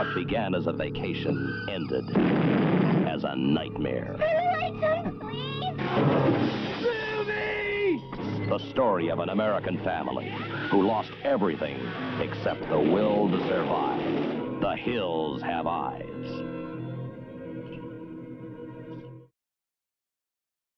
What began as a vacation ended as a nightmare. The story of an American family who lost everything except the will to survive. The hills have eyes.